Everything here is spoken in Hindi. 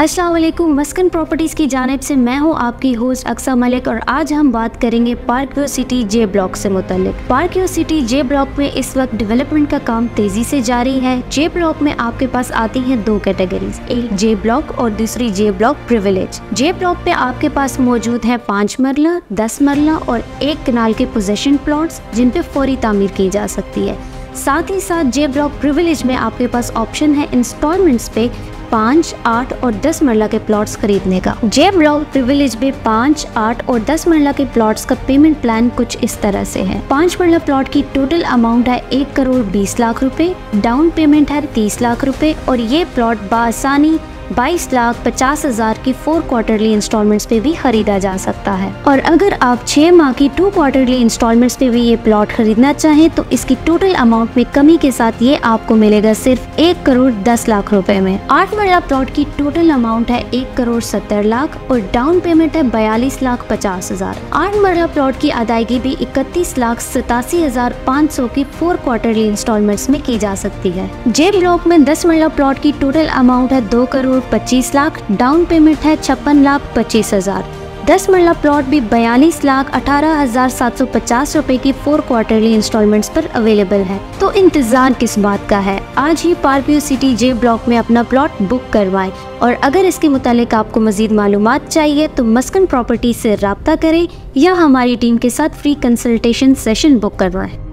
अस्सलाम मस्कन प्रॉपर्टीज़ की जानब से मैं हूँ आपकी होस्ट अक्सा मलिक और आज हम बात करेंगे Park View City J block से मुतलिक Park View City J block में इस वक्त डेवलपमेंट का काम तेज़ी से जारी है। जे ब्लॉक में आपके पास आती हैं दो कैटेगरीज, एक जे ब्लॉक और दूसरी J block privilege. J block में आपके पास मौजूद है पाँच मरला, दस मरला और एक कनाल के पोजेशन प्लॉट्स जिन पे फौरी तामीर की जा सकती है। साथ ही साथ जे ब्लॉक प्रिविलेज में आपके पास ऑप्शन है इंस्टॉलमेंट्स पे पाँच, आठ और दस मरला के प्लॉट्स खरीदने का। जय ब्लॉक प्रिविलेज में पाँच, आठ और दस मरला के प्लॉट्स का पेमेंट प्लान कुछ इस तरह से है। पाँच मरला प्लॉट की टोटल अमाउंट है एक करोड़ बीस लाख रुपए डाउन पेमेंट है तीस लाख रुपए और ये प्लॉट बासानी बाईस लाख पचास हज़ार की फोर क्वार्टरली इंस्टॉलमेंट्स पे भी खरीदा जा सकता है। और अगर आप छह माह की टू क्वार्टरली इंस्टॉलमेंट्स पे भी ये प्लॉट खरीदना चाहें तो इसकी टोटल अमाउंट में कमी के साथ ये आपको मिलेगा सिर्फ़ एक करोड़ दस लाख रुपए में। आठ मरला प्लॉट की टोटल अमाउंट है एक करोड़ सत्तर लाख और डाउन पेमेंट है बयालीस लाख पचास हज़ार। आठ मरला प्लॉट की अदायगी भी इकतीस लाख सतासी हज़ार पाँच सौ की फोर क्वार्टरली इंस्टॉलमेंट्स में की जा सकती है। जे ब्लॉक में दस मरला प्लॉट की टोटल अमाउंट है दो करोड़ पच्चीस लाख डाउन पेमेंट है छप्पन लाख पच्चीस हज़ार। दस मरला प्लॉट भी बयालीस लाख, अठारह हज़ार सात सौ पचास रूपए की फोर क्वार्टरली इंस्टॉलमेंट्स पर अवेलेबल है। तो इंतज़ार किस बात का है? आज ही Park View City J block में अपना प्लॉट बुक करवाएँ। और अगर इसके मुतालिक आपको मजीद मालूम चाहिए तो मस्कन प्रॉपर्टी से रबता करें या हमारी टीम के साथ फ्री कंसल्टेशन सेशन बुक करवाएँ।